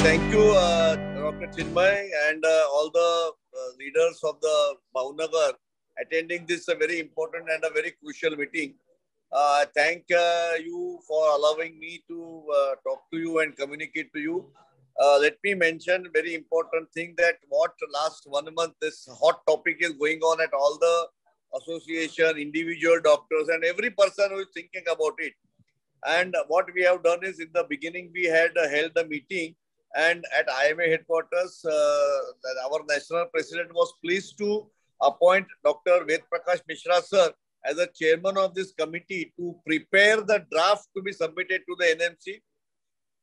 Thank you, uh, Dr. Chinmay, and uh, all the uh, leaders of the Bhavnagar attending this a very important and a very crucial meeting. Uh, thank uh, you for allowing me to uh, talk to you and communicate to you. Uh, let me mention very important thing that what last one month this hot topic is going on at all the association, individual doctors, and every person who is thinking about it. And what we have done is in the beginning we had uh, held a meeting and at IMA headquarters, uh, our national president was pleased to appoint Dr. Ved Prakash Mishra sir as a chairman of this committee to prepare the draft to be submitted to the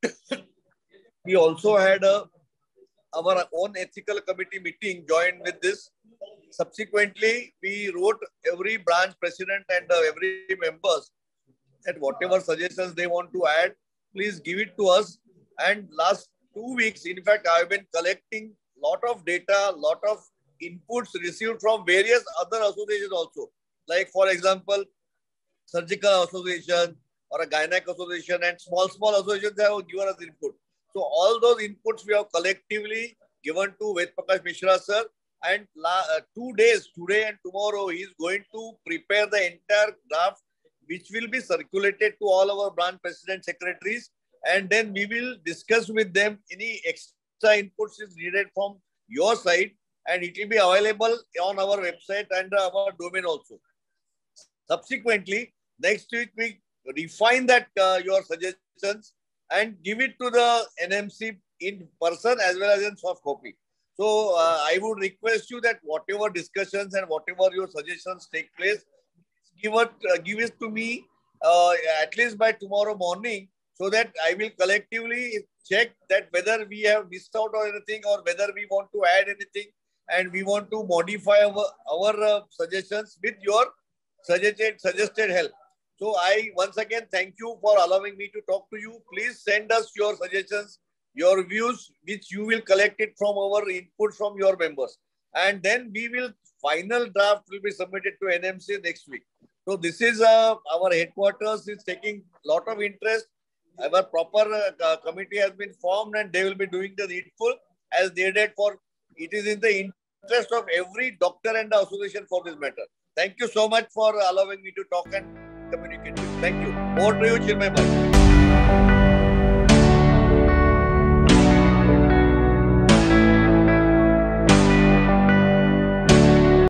NMC. we also had a, our own ethical committee meeting joined with this. Subsequently, we wrote every branch president and uh, every members that whatever suggestions they want to add, please give it to us. And last two weeks, in fact, I've been collecting lot of data, lot of inputs received from various other associations also. Like for example, surgical association or a gynec association and small, small associations have given us input. So all those inputs we have collectively given to Ved Prakash Mishra sir and la, uh, two days, today and tomorrow, he is going to prepare the entire draft which will be circulated to all our branch president secretaries and then we will discuss with them any extra inputs is needed from your side and it will be available on our website and our domain also. Subsequently, next week we refine that uh, your suggestions and give it to the NMC in person as well as in soft copy. So uh, I would request you that whatever discussions and whatever your suggestions take place, give it, uh, give it to me uh, at least by tomorrow morning so that I will collectively check that whether we have missed out on anything or whether we want to add anything and we want to modify our, our uh, suggestions with your suggested, suggested help. So I once again thank you for allowing me to talk to you. Please send us your suggestions, your views, which you will collect it from our input from your members. And then we will, final draft will be submitted to NMC next week. So this is uh, our headquarters is taking a lot of interest. Our proper uh, committee has been formed and they will be doing the needful as they did for it is in the interest of every doctor and the association for this matter. Thank you so much for allowing me to talk and communicate. Thank you. Over to you.